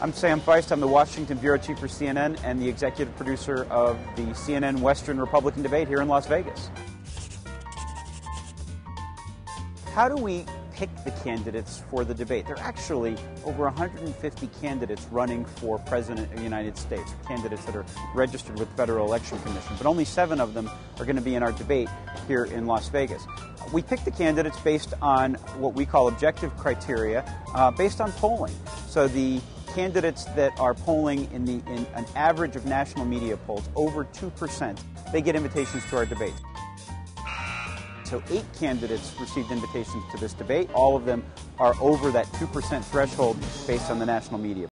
I'm Sam Feist. I'm the Washington Bureau Chief for CNN and the executive producer of the CNN Western Republican debate here in Las Vegas. How do we pick the candidates for the debate? There are actually over 150 candidates running for President of the United States, candidates that are registered with the Federal Election Commission, but only seven of them are going to be in our debate here in Las Vegas. We pick the candidates based on what we call objective criteria, uh, based on polling. So the candidates that are polling in, the, in an average of national media polls over 2%, they get invitations to our debate. So eight candidates received invitations to this debate. All of them are over that 2% threshold based on the national media.